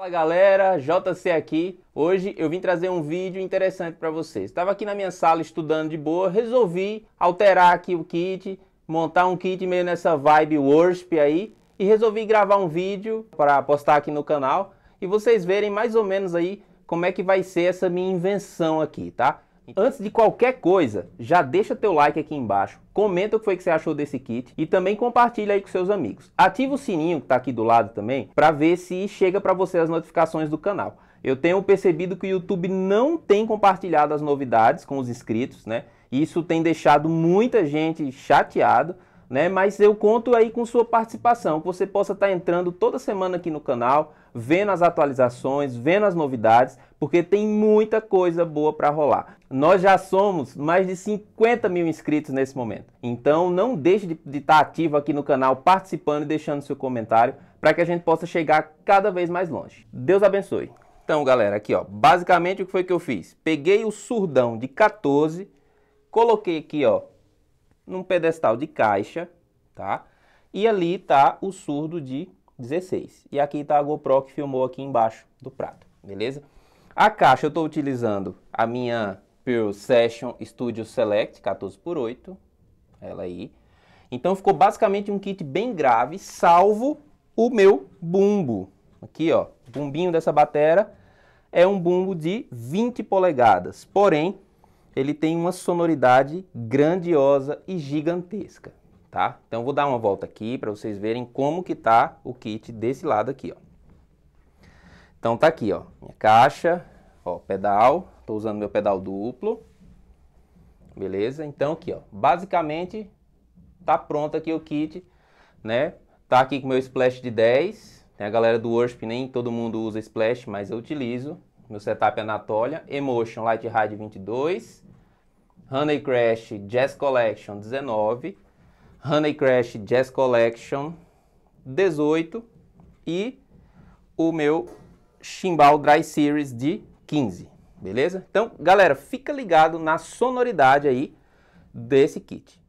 Fala galera, JC aqui. Hoje eu vim trazer um vídeo interessante para vocês. Estava aqui na minha sala estudando de boa, resolvi alterar aqui o kit, montar um kit meio nessa vibe worship aí e resolvi gravar um vídeo para postar aqui no canal e vocês verem mais ou menos aí como é que vai ser essa minha invenção aqui, tá? Antes de qualquer coisa, já deixa teu like aqui embaixo, comenta o que foi que você achou desse kit e também compartilha aí com seus amigos. Ativa o sininho que está aqui do lado também para ver se chega para você as notificações do canal. Eu tenho percebido que o YouTube não tem compartilhado as novidades com os inscritos, né? Isso tem deixado muita gente chateado né? Mas eu conto aí com sua participação, que você possa estar entrando toda semana aqui no canal, vendo as atualizações, vendo as novidades, porque tem muita coisa boa para rolar. Nós já somos mais de 50 mil inscritos nesse momento, então não deixe de, de estar ativo aqui no canal, participando e deixando seu comentário, para que a gente possa chegar cada vez mais longe. Deus abençoe. Então, galera, aqui ó, basicamente o que foi que eu fiz? Peguei o surdão de 14, coloquei aqui ó, num pedestal de caixa, tá? E ali tá o surdo de 16. E aqui tá a GoPro que filmou aqui embaixo do prato, beleza? A caixa eu estou utilizando a minha Pearl Session Studio Select 14x8, ela aí. Então ficou basicamente um kit bem grave, salvo o meu bumbo. Aqui, ó, o bumbinho dessa bateria é um bumbo de 20 polegadas, porém ele tem uma sonoridade grandiosa e gigantesca, tá? Então vou dar uma volta aqui para vocês verem como que tá o kit desse lado aqui, ó. Então tá aqui, ó, minha caixa, ó, pedal, tô usando meu pedal duplo. Beleza? Então aqui, ó, basicamente tá pronto aqui o kit, né? Tá aqui com meu splash de 10. Tem a galera do Worship, nem todo mundo usa splash, mas eu utilizo. Meu setup é Anatolia, Emotion Light Ride 22, Honey Crash Jazz Collection 19, Honey Crash Jazz Collection 18 e o meu Chimbal Dry Series de 15, beleza? Então, galera, fica ligado na sonoridade aí desse kit.